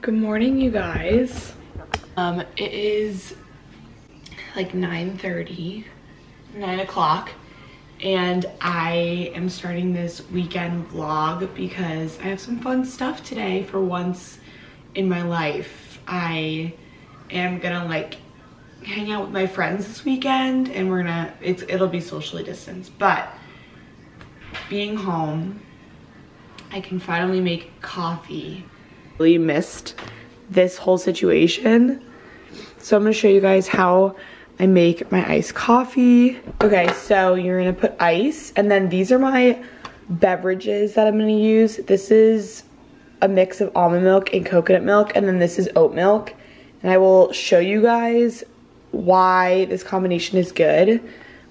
Good morning, you guys. Um, it is like 9.30, 9 o'clock, and I am starting this weekend vlog because I have some fun stuff today for once in my life. I am gonna like hang out with my friends this weekend and we're gonna, it's, it'll be socially distanced, but being home, I can finally make coffee. Really missed this whole situation. So I'm gonna show you guys how I make my iced coffee. Okay, so you're gonna put ice and then these are my beverages that I'm gonna use. This is a mix of almond milk and coconut milk and then this is oat milk. And I will show you guys why this combination is good.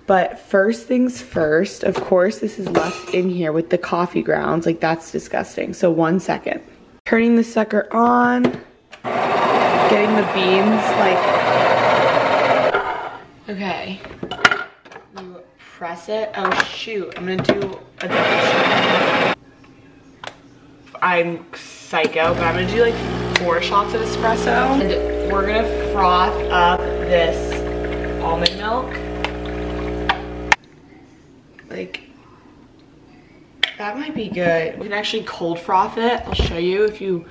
But first things first, of course, this is left in here with the coffee grounds. Like, that's disgusting. So, one second. Turning the sucker on. Getting the beans, like... Okay. You press it. Oh, shoot. I'm gonna do a double shot. I'm psycho, but I'm gonna do, like, four shots of espresso. And we're gonna froth up this almond milk that might be good. We can actually cold froth it. I'll show you if you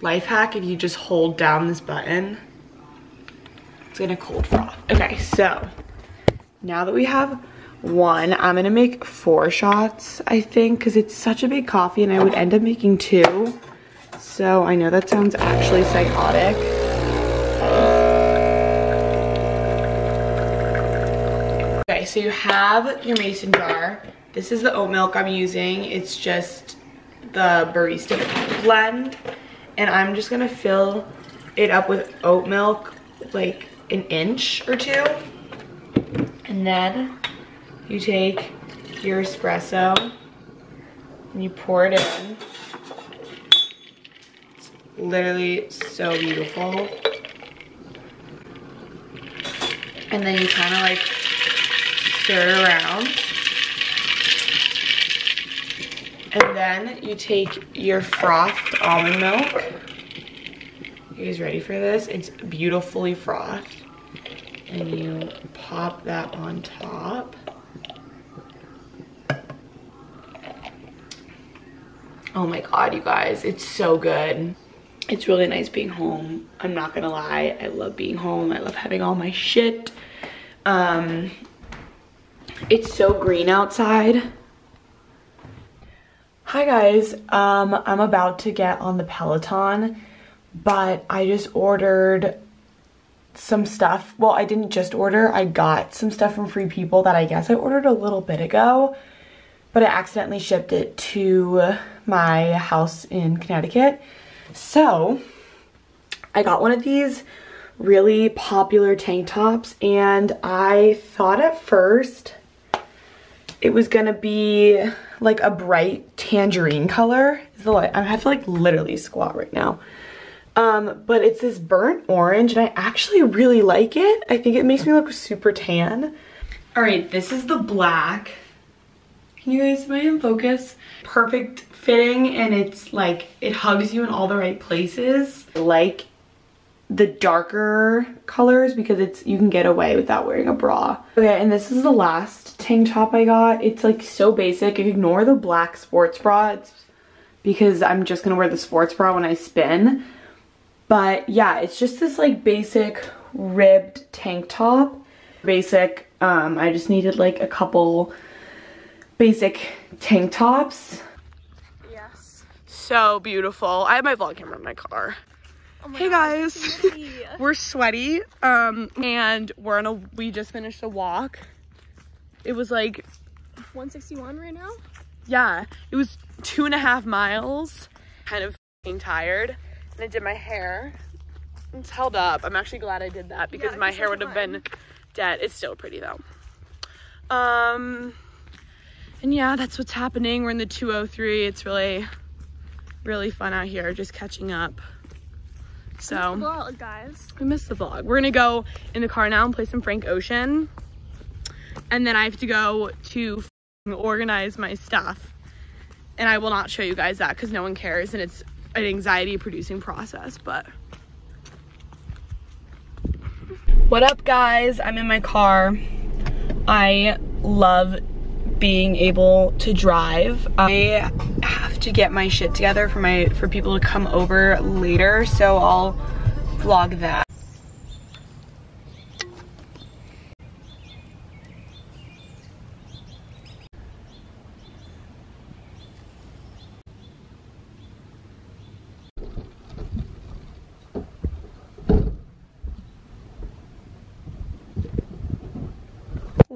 life hack if you just hold down this button. It's gonna cold froth. Okay so now that we have one i'm gonna make four shots i think because it's such a big coffee and i would end up making two. So i know that sounds actually psychotic. Okay, so you have your mason jar. This is the oat milk I'm using. It's just the barista blend. And I'm just gonna fill it up with oat milk like an inch or two. And then you take your espresso and you pour it in. It's literally so beautiful. And then you kind of like stir it around. And then you take your frothed almond milk. You guys ready for this? It's beautifully frothed. And you pop that on top. Oh my god, you guys, it's so good. It's really nice being home. I'm not gonna lie, I love being home. I love having all my shit. Um, it's so green outside. Hi guys, um, I'm about to get on the Peloton, but I just ordered some stuff. Well, I didn't just order, I got some stuff from Free People that I guess I ordered a little bit ago, but I accidentally shipped it to my house in Connecticut. So, I got one of these really popular tank tops and I thought at first it was gonna be like a bright tangerine color. Is the light? I have to like literally squat right now. Um, but it's this burnt orange and I actually really like it. I think it makes me look super tan. All right, this is the black. Can you guys, I in focus? Perfect fitting and it's like, it hugs you in all the right places. Like the darker colors because it's you can get away without wearing a bra. Okay, and this is the last tank top I got. It's like so basic. Ignore the black sports bra. It's because I'm just gonna wear the sports bra when I spin. But yeah, it's just this like basic ribbed tank top. Basic, um, I just needed like a couple basic tank tops. Yes. So beautiful. I have my vlog camera in my car. Oh Hey God, guys. we're sweaty um and we're on a we just finished a walk. It was like 161 right now? yeah it was two and a half miles kind of tired. And i did my hair. It's held up. I'm actually glad i did that because Yeah, my hair would have been dead. It's still pretty though. Um and yeah that's what's happening. We're in the 203 it's really really fun out here just catching up so Vlog, guys. we missed the vlog. We're gonna go in the car now and play some Frank Ocean. And then I have to go to organize my stuff. And I will not show you guys that because no one cares and it's an anxiety producing process, but. What up guys? I'm in my car. I love being able to drive. I have to get my shit together for my for people to come over later, so I'll vlog that.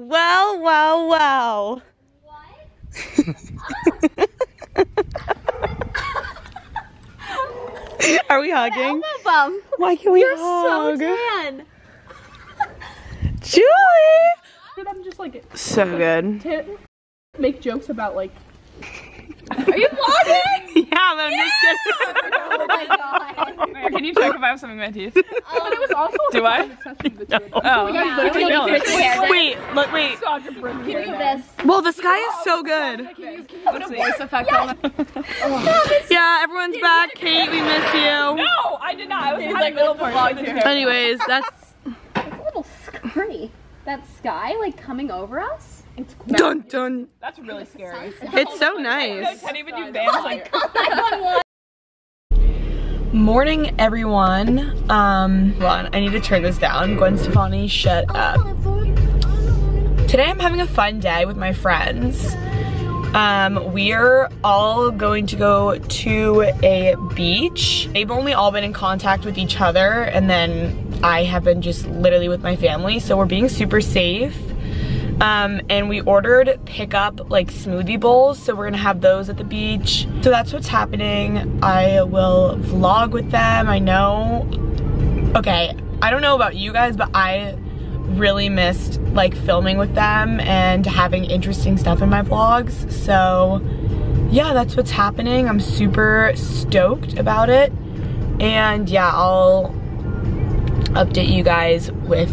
Well, well, well. What? Are we hugging? Why can we You're so hug? tan. Julie! I'm just like So good. make jokes about like Are you vlogging? Yeah, but I'm just kidding. Oh, oh. oh my god. Can you check if I have something in my teeth? but it was also Do I? Oh. Yeah, literally we know need to it. fix your hair. Wait, look, wait. Can you do this? Well, the sky is so good. Put a voice effect on it. Oh. Yeah, everyone's back. Kate, we miss you. No, I did not. I was like little vlog too. Anyways, that's It's a little scary. That sky like coming over us. It's cool. dun dun. That's really scary. It's so nice. Can't even do bands like Morning, everyone. Um, hold on, I need to turn this down. Gwen Stefani, shut up. Today I'm having a fun day with my friends. Um, we're all going to go to a beach. They've only all been in contact with each other and then I have been just literally with my family. So we're being super safe. Um, and we ordered pickup like smoothie bowls. So we're gonna have those at the beach. So that's what's happening. I will vlog with them, I know. Okay, I don't know about you guys, but I really missed like filming with them and having interesting stuff in my vlogs. So yeah, that's what's happening. I'm super stoked about it. And yeah, I'll update you guys with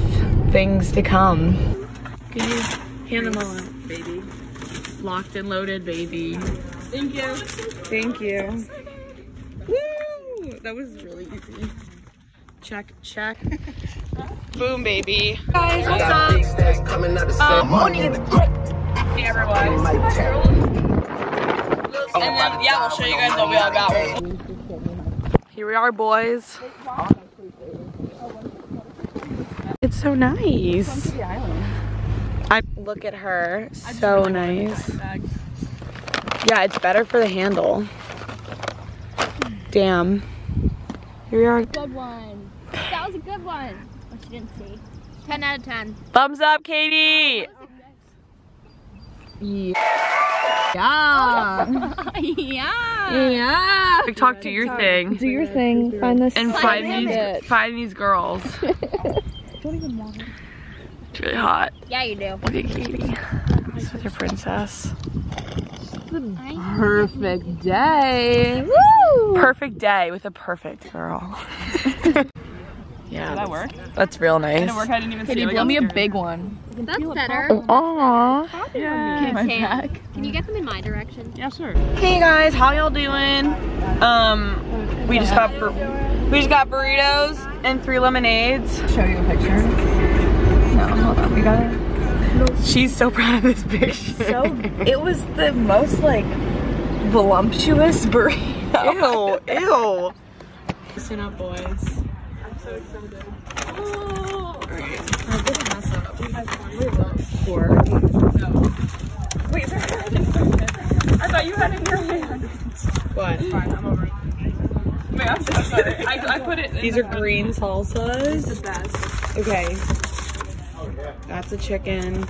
things to come. Can you hand them all out, baby? Locked and loaded, baby. Thank you. Thank you. Woo! That was really easy. Check, check. Boom, baby. Guys, what's up? Um, Hey, everyone. And then, yeah, we'll show you guys what we all got. Here we are, boys. It's so nice. I look at her, so nice. Yeah, it's better for the handle. Damn. Here we are. Good one. That was a good one. What you didn't see. 10 out of 10. Thumbs up, Katie. Yeah. yeah. Yeah. TikTok, do your thing. Do your thing. Find this. And find these, find these girls. It's really hot. Yeah, you do. Look at Katie. This is your princess. Perfect day. Perfect day with a perfect girl. yeah, Did that work? that's real nice. Did it work? I didn't even see Can you it. blow me a big one? That's better. Aww. Tan. Can you get them in my direction? Yeah, sure. Hey guys, how y'all doing? Um, we just got we just got burritos and three lemonades. Show you a picture. No, hold on. We got it. She's so proud of this picture. So it was the most like voluptuous burrito. ew, ew. Listen up, boys. I'm so excited. i'm gonna mess up we have four i thought you had it in your hand. What? Fine, I'm over it. Wait, I'm so sorry. I, I put it in These the are green salsas. the best. Okay. That's a chicken.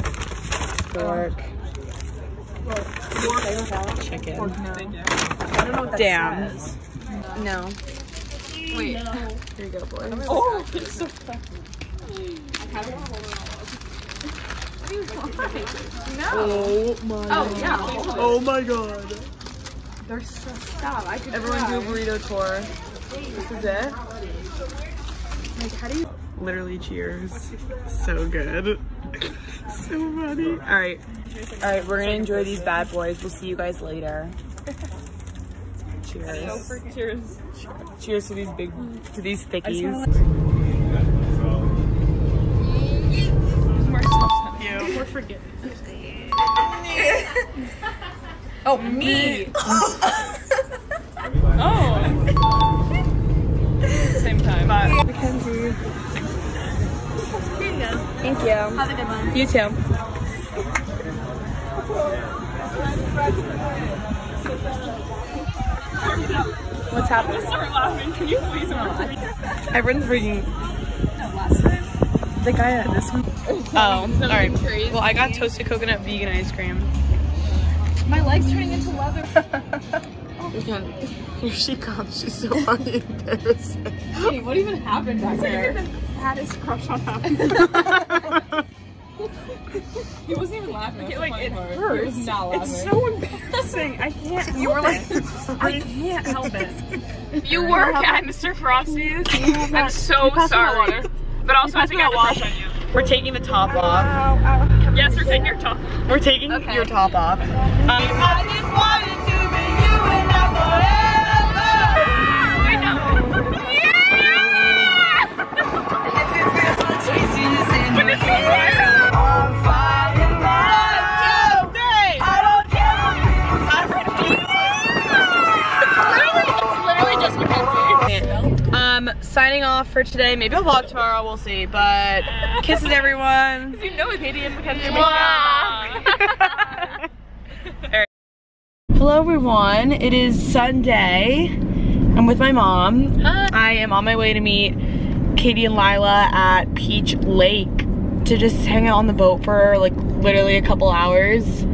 Pork. Chicken. Thank. I don't know what that Damn. says. No. Wait. Here you go, boys. Oh, it's so Oh, oh my. Oh, yeah. Oh my god. They're so stop. I could Everyone cry. do a burrito tour. This is it. Like, how do you? Literally cheers. So good. So funny. Alright. Alright, we're gonna enjoy these bad boys. We'll see you guys later. Cheers. Cheers. Cheers to these big, to these thickies. We're forgetting. Oh, me. Oh. Same time. Thank you. Have a good one. You too. What's happening? Start laughing. Can you please imagine? Everyone's freaking. The guy at this one. Oh, oh all right. Well, I got toasted coconut vegan ice cream. My leg's turning into leather. oh. Here she comes. She's so funny embarrassing. Hey, what even happened back there? Fattest crush on him. he wasn't even laughing. That's like, it part. He hurts. was not laughing. It's so embarrassing. I can't. You were like, I can't help it. You work at Mr. Frosty's. I'm so sorry. But also, I think I have a crush on you. We're taking the top off. Yes, we're taking your top. We're taking your top off. Um, I today. Maybe I'll vlog tomorrow. We'll see. But kisses, everyone. You know Katie and Mackenzie Hello, everyone. It is Sunday. I'm with my mom. I am on my way to meet Katie and Lila at Peach Lake to just hang out on the boat for like literally a couple hours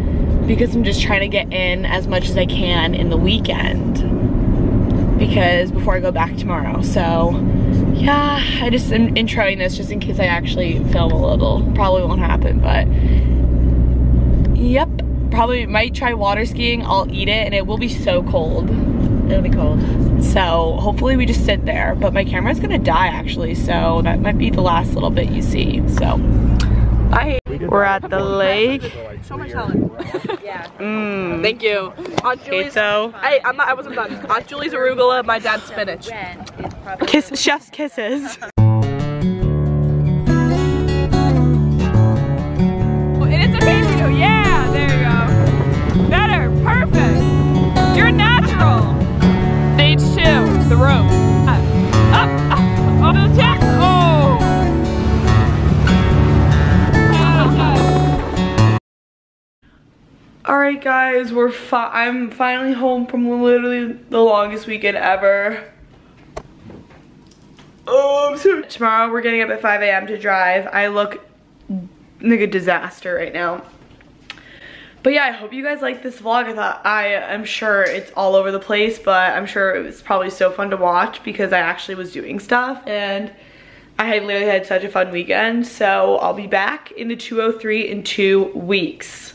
because I'm just trying to get in as much as I can in the weekend because before I go back tomorrow. So yeah, I just am introing this just in case I actually film a little. Probably won't happen, but yep. Probably might try water skiing. I'll eat it and it will be so cold. It'll be cold. So hopefully we just sit there, but my camera's gonna die actually. So that might be the last little bit you see. So. We're at the lake. Show my talent. Mm. Thank you. Aunt Julie's. Queso. Hey, I'm not. I wasn't done. Aunt Julie's arugula. My dad's spinach. Kiss, chef's kisses. It's okay for you. Yeah, right, guys, we're fi I'm finally home from literally the longest weekend ever. Oh, so tomorrow we're getting up at 5 a.m. to drive. I look like a disaster right now. But yeah, I hope you guys like this vlog. I thought I am sure it's all over the place, but I'm sure it was probably so fun to watch because I actually was doing stuff and I had literally had such a fun weekend. So I'll be back in the 203 in two weeks.